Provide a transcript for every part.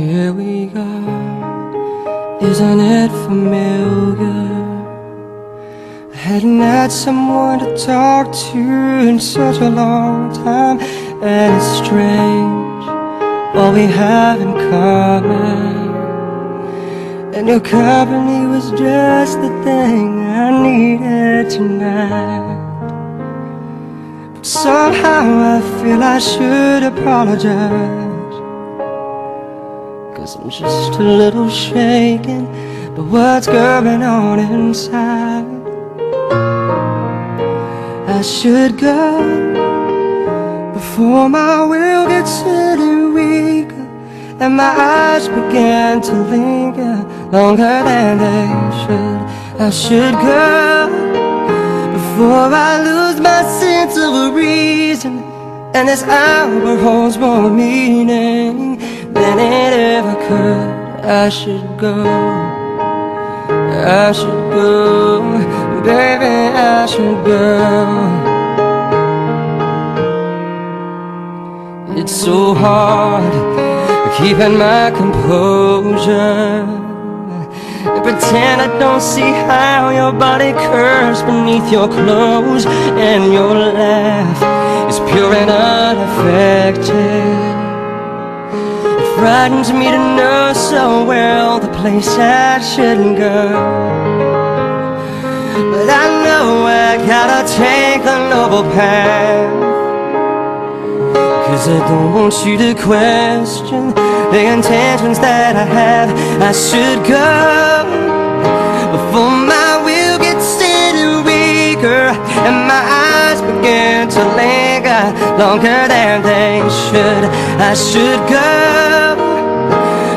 Here we go, isn't it familiar? I hadn't had someone to talk to in such a long time And it's strange what we have in common. And your company was just the thing I needed tonight. But somehow I feel I should apologize Cause I'm just a little shaken. But what's going on inside. I should go Before my will gets any weaker And my eyes begin to linger Longer than they should. I should go Before I lose my sense of reason And this hour holds more meaning than it ever could I should go. I should go. Baby, I should go. It's so hard keeping my composure. Pretend I don't see how your body curves beneath your clothes And your laugh is pure and unaffected frightens me to know so well the place I shouldn't go. But I know I gotta take the noble path. Cause I don't want you to question the intentions that I have. I should go before my will gets steady weaker And my eyes begin to longer than they should. I should go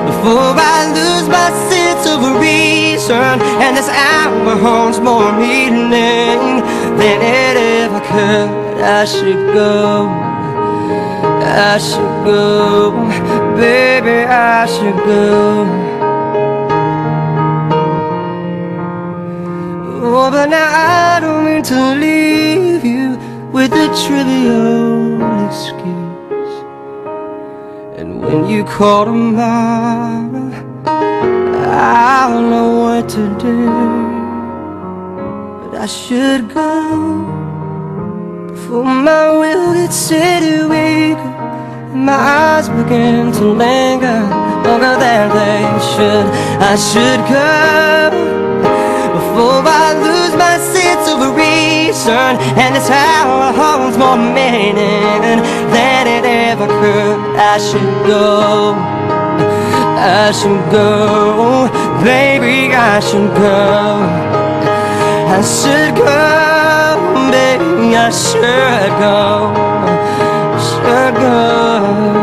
before I lose my sense of reason. And this hour holds more meaning than it ever could. I should go, I should go Baby, I should go. Oh, but now I don't mean to leave you with a trivial excuse. And when you call tomorrow I'll know what to do. But I should go Before my will gets steady weaker And my eyes begin to linger Longer than they should. I should go Before I reason And this hour holds more meaning than it ever could. I should go. I should go. Baby, I should go. I should go Baby, I should go. Should go